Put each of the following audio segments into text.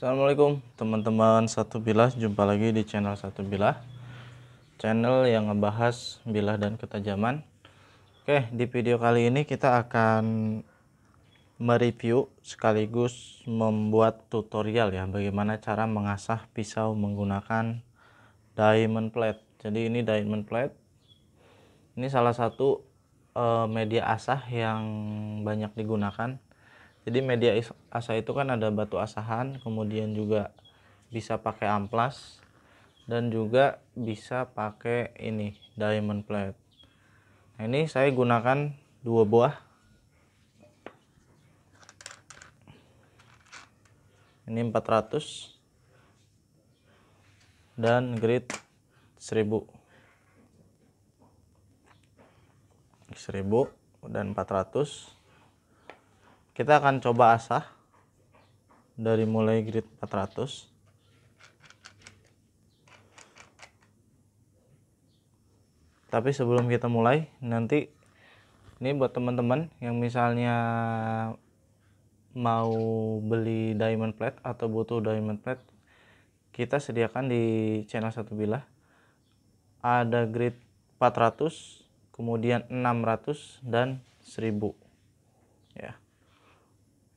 Assalamualaikum teman-teman satu bilah. Jumpa lagi di channel satu bilah. Channel yang ngebahas bilah dan ketajaman. Oke di video kali ini kita akan mereview sekaligus membuat tutorial ya bagaimana cara mengasah pisau menggunakan diamond plate. Jadi ini diamond plate. Ini salah satu uh, media asah yang banyak digunakan jadi media asah itu kan ada batu asahan kemudian juga bisa pakai amplas dan juga bisa pakai ini diamond plate. Nah ini saya gunakan dua buah. Ini 400 dan grid 1000 1000 dan 400 kita akan coba asah dari mulai grid 400 tapi sebelum kita mulai nanti ini buat teman-teman yang misalnya mau beli diamond plate atau butuh diamond plate kita sediakan di channel satu bilah ada grid 400 kemudian 600 dan 1000 ya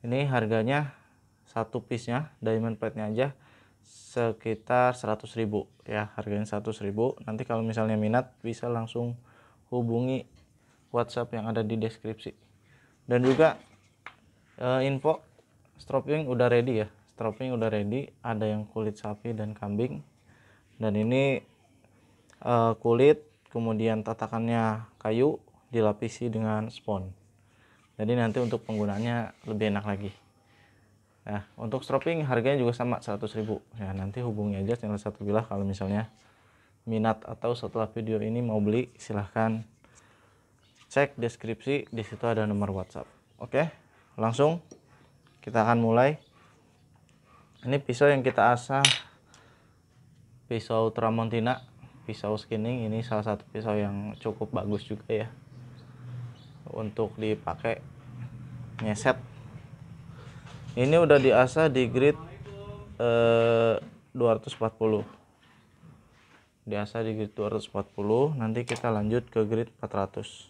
ini harganya satu piece nya diamond plate nya aja sekitar 100.000 ya harganya 100.000 nanti kalau misalnya minat bisa langsung hubungi WhatsApp yang ada di deskripsi. Dan juga uh, info stropping udah ready ya. Stropping udah ready ada yang kulit sapi dan kambing. Dan ini uh, kulit kemudian tatakannya kayu dilapisi dengan spon jadi nanti untuk penggunanya lebih enak lagi. Nah untuk stropping harganya juga sama 100.000 ya nanti hubungi aja channel satu bilah kalau misalnya minat atau setelah video ini mau beli silahkan cek deskripsi. Di situ ada nomor WhatsApp. Oke langsung kita akan mulai. Ini pisau yang kita asah. Pisau Tramontina pisau skinning. Ini salah satu pisau yang cukup bagus juga ya untuk dipakai nyeset. Ini udah diasah di grid eh, 240 diasah di grid 240 nanti kita lanjut ke grid 400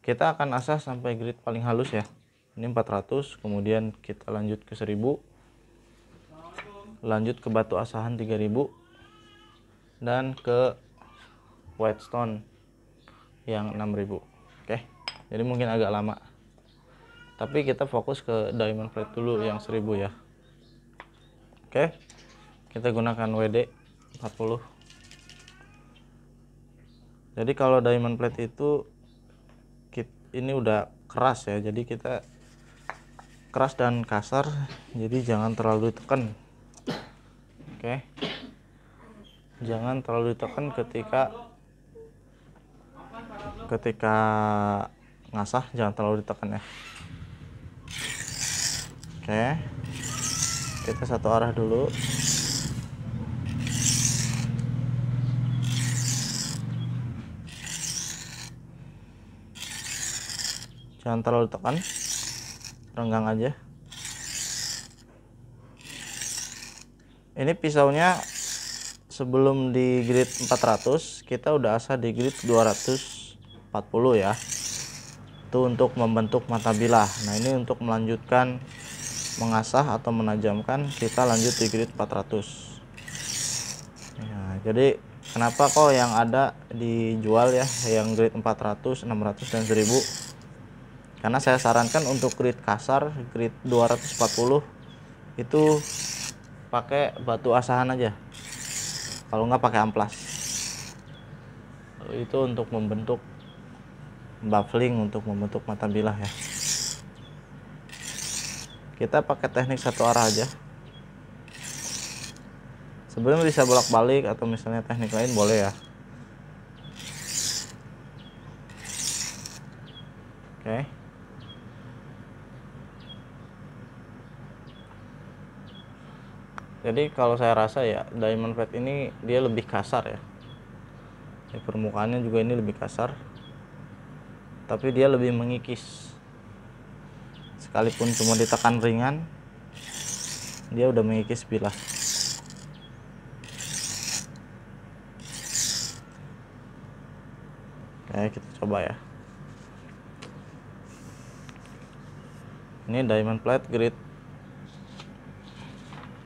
kita akan asah sampai grid paling halus ya. Ini 400 kemudian kita lanjut ke 1000 lanjut ke batu asahan 3000 dan ke white stone yang 6000 oke jadi mungkin agak lama. Tapi kita fokus ke diamond plate dulu yang 1000 ya. Oke kita gunakan WD 40 jadi kalau diamond plate itu ini udah keras ya. Jadi kita keras dan kasar jadi jangan terlalu ditekan. Oke jangan terlalu ditekan ketika ketika ngasah jangan terlalu ditekan ya. Oke. Kita satu arah dulu. Jangan terlalu tekan renggang aja. Ini pisaunya sebelum di grid 400 kita udah asah di grid 200 40 ya. Itu untuk membentuk mata bilah. Nah ini untuk melanjutkan mengasah atau menajamkan kita lanjut di grid 400 ya, jadi kenapa kok yang ada dijual ya yang grid 400 600 dan 1000 karena saya sarankan untuk grid kasar grid 240 itu pakai batu asahan aja. Kalau nggak pakai amplas. Itu untuk membentuk baffling untuk membentuk mata bilah ya. Kita pakai teknik satu arah aja. Sebelum bisa bolak-balik atau misalnya teknik lain boleh ya. Oke. Jadi kalau saya rasa ya diamond plate ini dia lebih kasar ya. Permukaannya juga ini lebih kasar tapi dia lebih mengikis. Sekalipun cuma ditekan ringan dia udah mengikis bilah oke kita coba ya. Ini diamond plate grade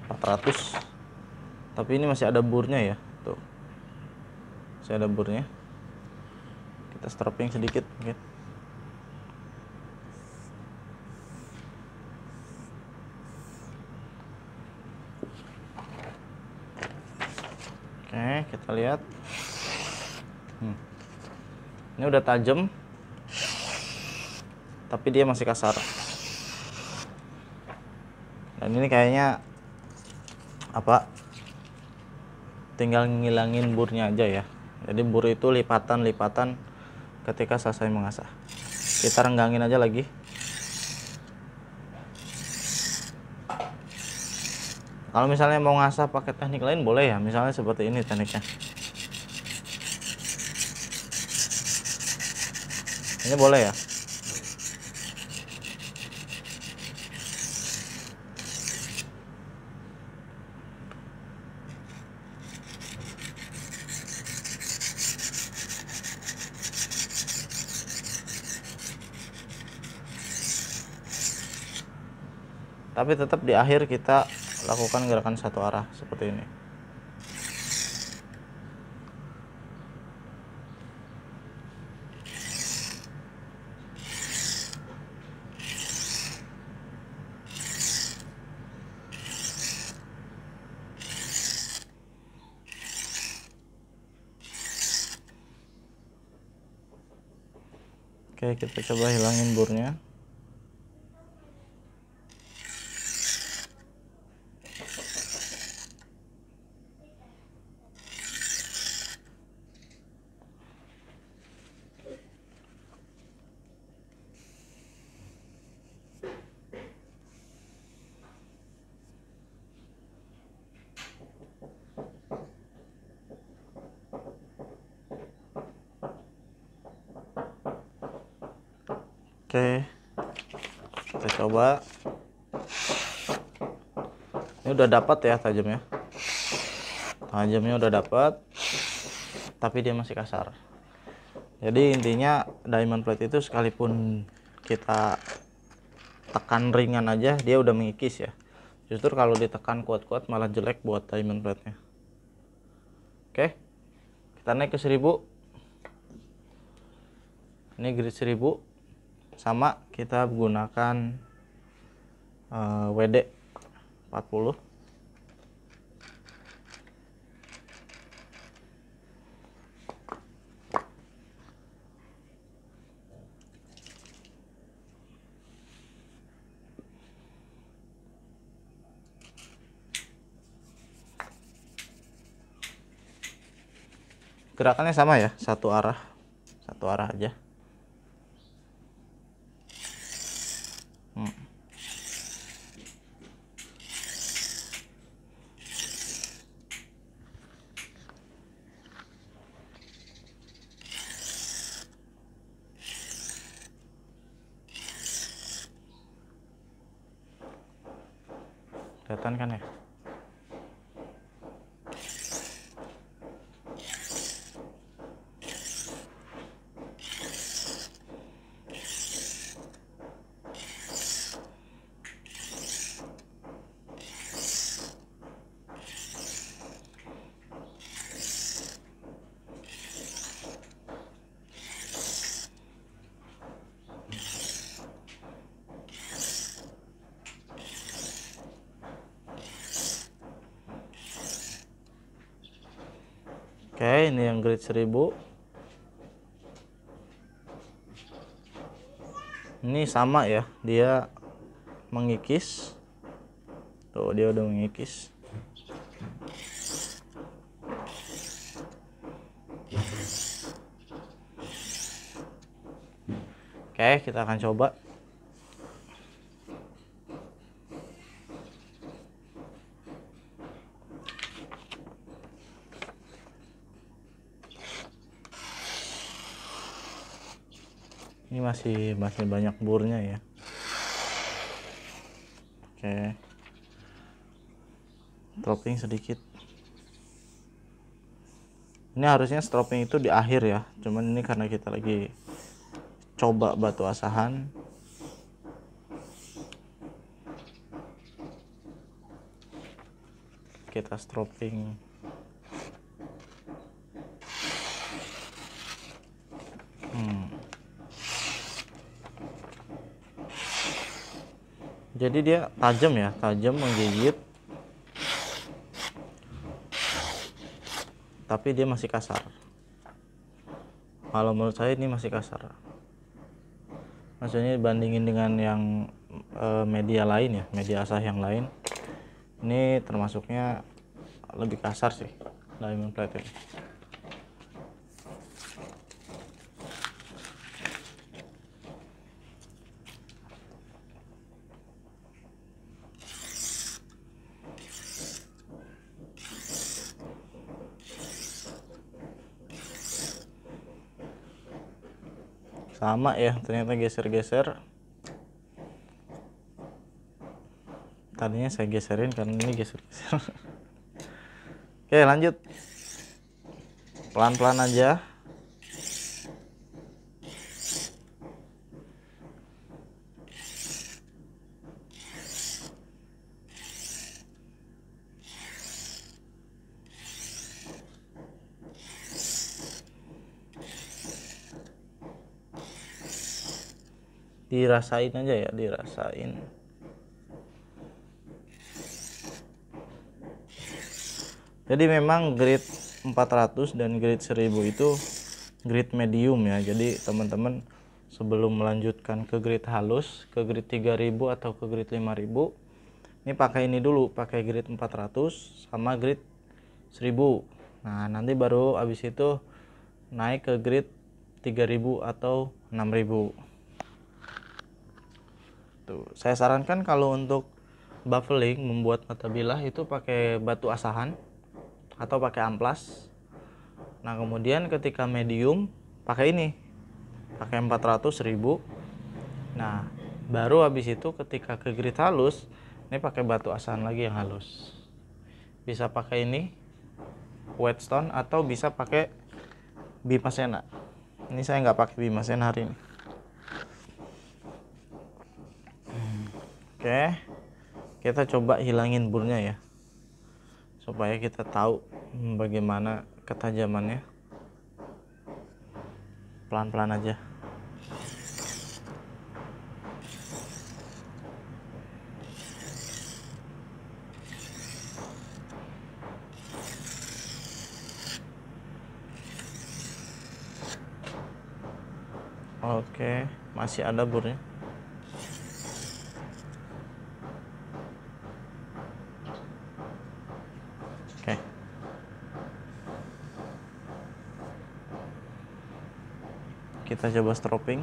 400 tapi ini masih ada burnya ya. Tuh. Masih ada burnya kita stropping sedikit mungkin. Oke kita lihat. Hmm. ini udah tajam. Tapi dia masih kasar. Dan ini kayaknya apa? Tinggal ngilangin burnya aja ya. Jadi bur itu lipatan-lipatan ketika selesai mengasah. Kita renggangin aja lagi. Kalau misalnya mau ngasah pakai teknik lain boleh ya. Misalnya seperti ini tekniknya. Ini boleh ya tapi tetap di akhir kita lakukan gerakan satu arah seperti ini Oke, kita coba hilangin burnya. Oke, kita coba. Ini udah dapat ya tajamnya. Tajamnya udah dapat, tapi dia masih kasar. Jadi intinya diamond plate itu sekalipun kita tekan ringan aja, dia udah mengikis ya. Justru kalau ditekan kuat-kuat malah jelek buat diamond plate-nya. Oke, kita naik ke 1000. Ini grid 1000 sama kita gunakan uh, WD 40 gerakannya sama ya satu arah satu arah aja kelihatan kan ya Grade 1000. Ini sama ya, dia mengikis. Tuh, dia udah mengikis. Oke, kita akan coba masih masih banyak burnya ya. Oke. Stropping sedikit. Ini harusnya stropping itu di akhir ya. Cuman ini karena kita lagi coba batu asahan. Kita stropping jadi dia tajam ya tajam menggigit. Tapi dia masih kasar. Kalau menurut saya ini masih kasar. Maksudnya dibandingin dengan yang e, media lain ya media asah yang lain ini termasuknya lebih kasar sih diamond plate sama ya ternyata geser-geser. Tadinya saya geserin karena ini geser-geser. Oke lanjut. Pelan-pelan aja dirasain aja ya dirasain. Jadi memang grade 400 dan grade 1000 itu grade medium ya. Jadi teman-teman sebelum melanjutkan ke grade halus ke grade 3000 atau ke grade 5000 ini pakai ini dulu pakai grade 400 sama grade 1000 nah nanti baru habis itu naik ke grade 3000 atau 6000 Tuh, saya sarankan kalau untuk baffling membuat mata bilah itu pakai batu asahan atau pakai amplas. Nah, kemudian ketika medium pakai ini. Pakai 400 ribu. Nah, baru habis itu ketika ke grid halus ini pakai batu asahan lagi yang halus. Bisa pakai ini whetstone atau bisa pakai bimasena. Ini saya nggak pakai bimasena hari ini. Oke, kita coba hilangin burnya ya, supaya kita tahu bagaimana ketajamannya. Pelan-pelan aja. Oke, masih ada burnya. Kita coba stropping.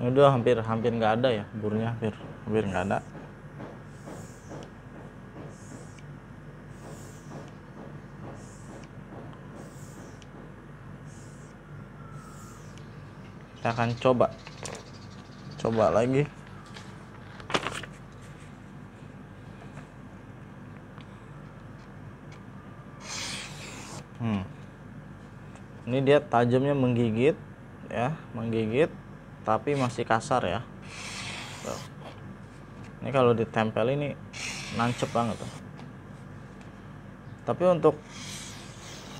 Udah hampir hampir nggak ada ya burnya hampir hampir nggak ada akan coba coba lagi hmm. ini dia tajamnya menggigit ya menggigit tapi masih kasar ya Tuh. ini kalau ditempel ini nancep banget tuh. tapi untuk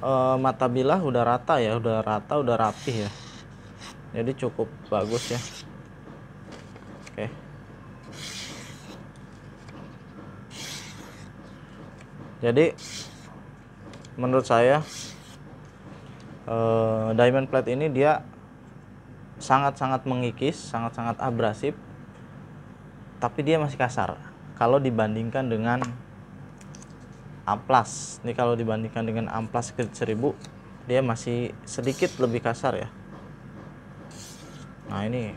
e, mata bilah udah rata ya udah rata udah rapih ya jadi cukup bagus ya. Oke. Jadi menurut saya eh, diamond plate ini dia sangat-sangat mengikis sangat-sangat abrasif tapi dia masih kasar. Kalau dibandingkan dengan amplas. Ini kalau dibandingkan dengan amplas ke 1000 dia masih sedikit lebih kasar ya nah ini.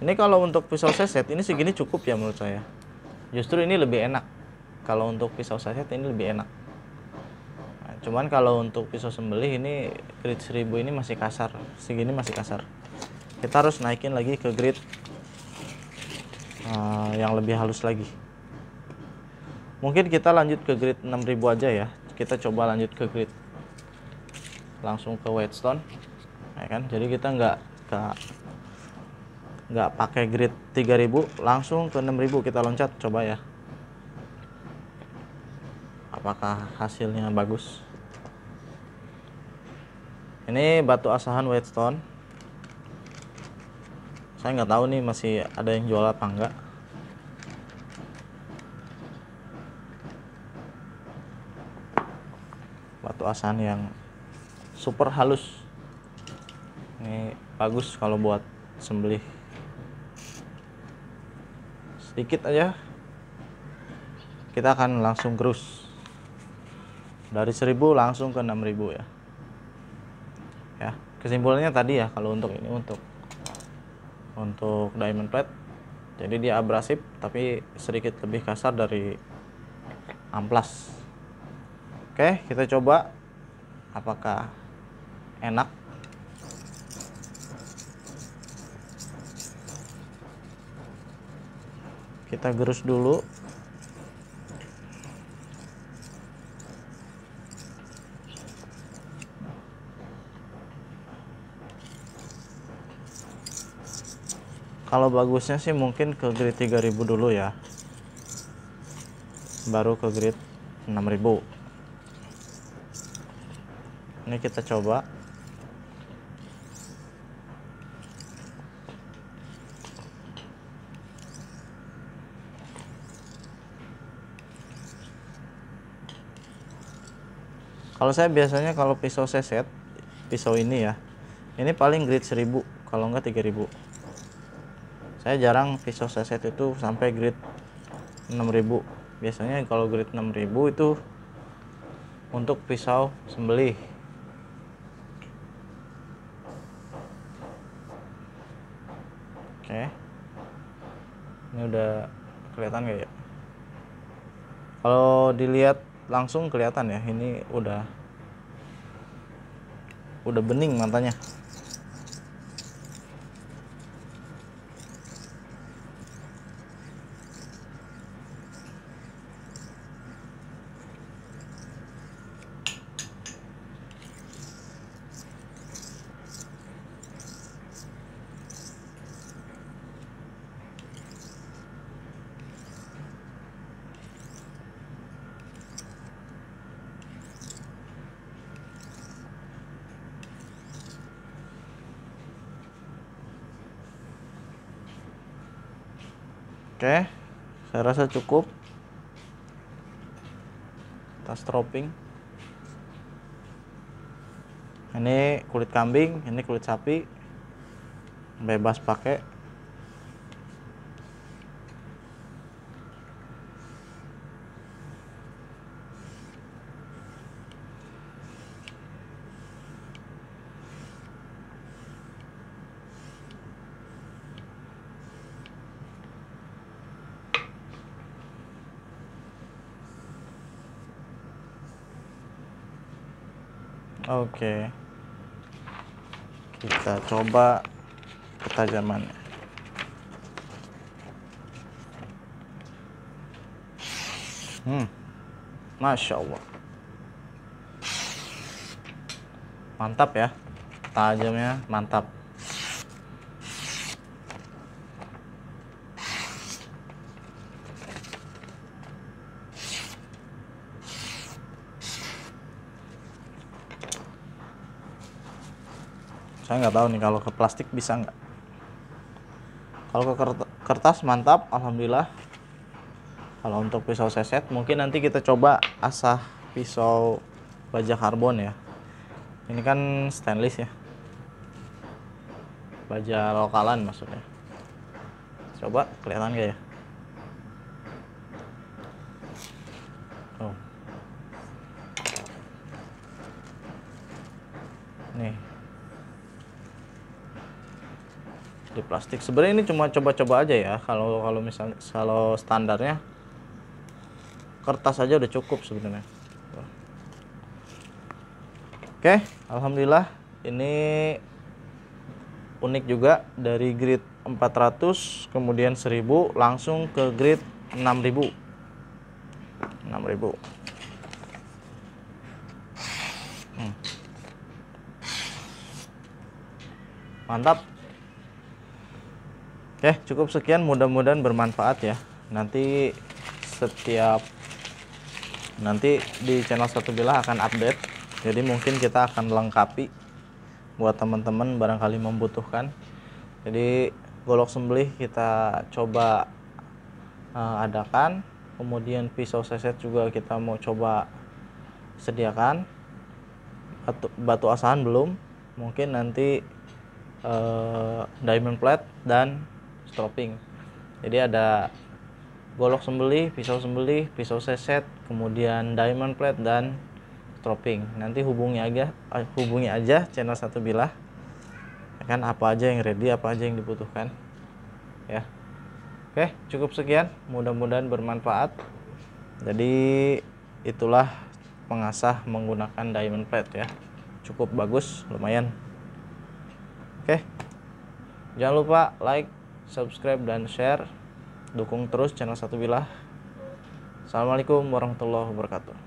Ini kalau untuk pisau seset ini segini cukup ya menurut saya. Justru ini lebih enak. Kalau untuk pisau saset ini lebih enak. Nah, cuman kalau untuk pisau sembelih ini grit 1000 ini masih kasar. Segini masih kasar. Kita harus naikin lagi ke grit uh, yang lebih halus lagi. Mungkin kita lanjut ke grid 6000 aja ya. Kita coba lanjut ke grid langsung ke Whitestone ya kan? Jadi kita nggak nggak pakai grid 3000 langsung ke 6000 kita loncat coba ya. Apakah hasilnya bagus? Ini batu asahan Whitestone saya nggak tahu nih masih ada yang jual apa enggak batu asahan yang super halus. Ini bagus kalau buat sembelih. Sedikit aja. Kita akan langsung gerus dari 1000 langsung ke 6000 ya. Ya kesimpulannya tadi ya kalau untuk ini untuk untuk diamond plate. Jadi dia abrasif tapi sedikit lebih kasar dari amplas. Oke, kita coba apakah enak. Kita gerus dulu. Kalau bagusnya sih mungkin ke grid 3000 dulu ya. Baru ke grid 6000 ini kita coba kalau saya biasanya kalau pisau seset pisau ini ya ini paling grade 1000 kalau enggak 3000 saya jarang pisau seset itu sampai grade 6000 biasanya kalau grade 6000 itu untuk pisau sembelih Oke. Ini udah kelihatan gak ya? Kalau dilihat langsung kelihatan ya, ini udah udah bening matanya. Oke, saya rasa cukup. Tas stropping. Ini kulit kambing, ini kulit sapi. Bebas pakai. Oke. Kita coba ketajamannya. Hmm. Masya Allah. Mantap ya. Tajamnya mantap. Saya nggak tahu nih kalau ke plastik bisa nggak? Kalau ke kertas mantap alhamdulillah. Kalau untuk pisau seset mungkin nanti kita coba asah pisau baja karbon ya. Ini kan stainless ya. Baja lokalan maksudnya. Coba kelihatan gak ya oh. nih di plastik. Sebenarnya ini cuma coba-coba aja ya. Kalau kalau misalnya kalau standarnya kertas aja udah cukup sebenarnya. Oke alhamdulillah. Ini unik juga dari grid 400 kemudian 1000 langsung ke grid 6000 6000 hmm. mantap oke cukup sekian mudah-mudahan bermanfaat ya. Nanti setiap nanti di channel satu bilah akan update. Jadi mungkin kita akan lengkapi buat teman-teman barangkali membutuhkan. Jadi golok sembelih kita coba uh, adakan. Kemudian pisau seset juga kita mau coba sediakan. Batu, batu asahan belum. Mungkin nanti uh, diamond plate dan stropping jadi ada golok sembelih, pisau sembelih, pisau seset, kemudian diamond plate dan stropping. Nanti hubungi aja eh, hubungi aja channel satu bilah. Kan apa aja yang ready, apa aja yang dibutuhkan. Ya. Oke, cukup sekian. Mudah-mudahan bermanfaat. Jadi itulah pengasah menggunakan diamond plate ya. Cukup bagus, lumayan. Oke. Jangan lupa like, subscribe dan share. Dukung terus channel satu bilah. Assalamualaikum warahmatullahi wabarakatuh